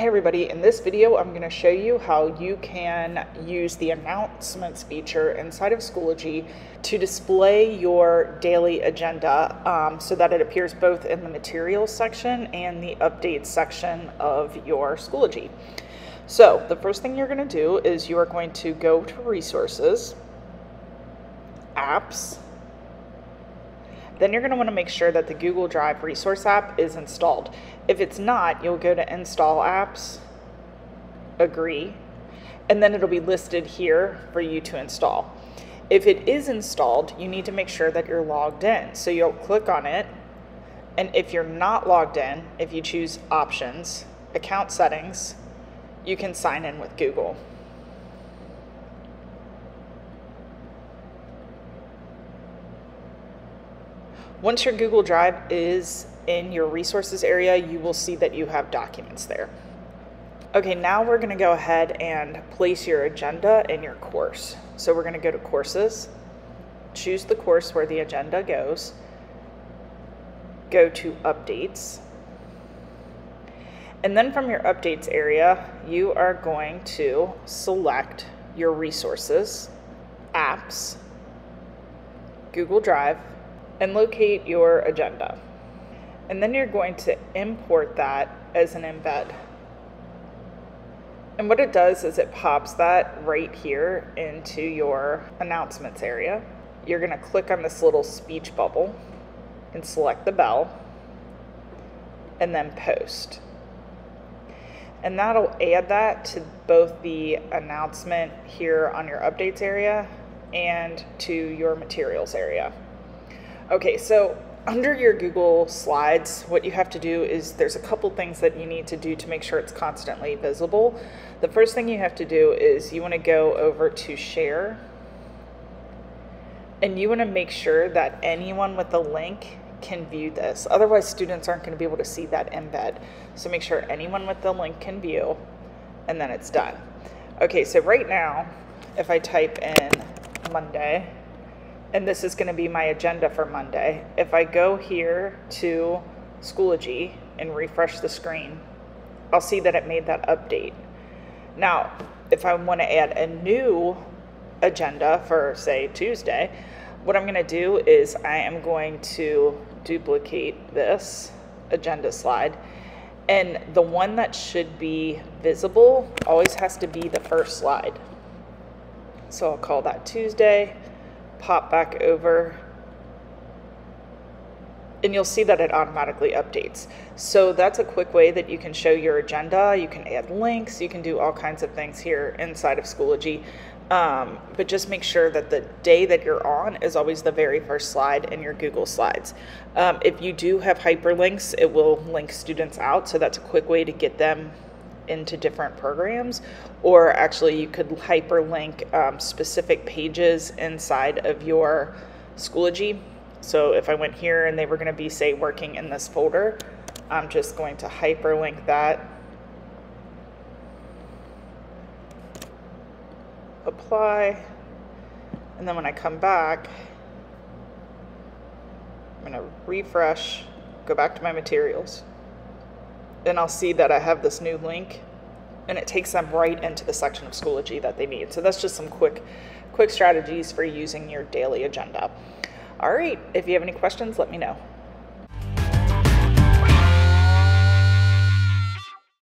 Hey everybody, in this video I'm going to show you how you can use the announcements feature inside of Schoology to display your daily agenda um, so that it appears both in the materials section and the updates section of your Schoology. So the first thing you're going to do is you are going to go to resources, apps, then you're going to want to make sure that the Google Drive resource app is installed. If it's not, you'll go to install apps, agree, and then it'll be listed here for you to install. If it is installed, you need to make sure that you're logged in. So you'll click on it, and if you're not logged in, if you choose options, account settings, you can sign in with Google. Once your Google Drive is in your resources area, you will see that you have documents there. Okay, now we're gonna go ahead and place your agenda in your course. So we're gonna go to courses, choose the course where the agenda goes, go to updates, and then from your updates area, you are going to select your resources, apps, Google Drive, and locate your agenda. And then you're going to import that as an embed. And what it does is it pops that right here into your announcements area. You're going to click on this little speech bubble and select the bell and then post. And that'll add that to both the announcement here on your updates area and to your materials area. Okay, so under your Google Slides, what you have to do is there's a couple things that you need to do to make sure it's constantly visible. The first thing you have to do is you want to go over to Share, and you want to make sure that anyone with a link can view this. Otherwise, students aren't going to be able to see that embed. So make sure anyone with the link can view, and then it's done. Okay, so right now, if I type in Monday, and this is going to be my agenda for Monday. If I go here to Schoology and refresh the screen, I'll see that it made that update. Now, if I want to add a new agenda for, say, Tuesday, what I'm going to do is I am going to duplicate this agenda slide. And the one that should be visible always has to be the first slide. So I'll call that Tuesday pop back over and you'll see that it automatically updates. So that's a quick way that you can show your agenda. You can add links. You can do all kinds of things here inside of Schoology. Um, but just make sure that the day that you're on is always the very first slide in your Google Slides. Um, if you do have hyperlinks, it will link students out. So that's a quick way to get them into different programs, or actually you could hyperlink um, specific pages inside of your Schoology. So if I went here and they were going to be, say, working in this folder, I'm just going to hyperlink that. Apply. And then when I come back, I'm going to refresh, go back to my materials and I'll see that I have this new link and it takes them right into the section of Schoology that they need. So that's just some quick, quick strategies for using your daily agenda. All right, if you have any questions, let me know.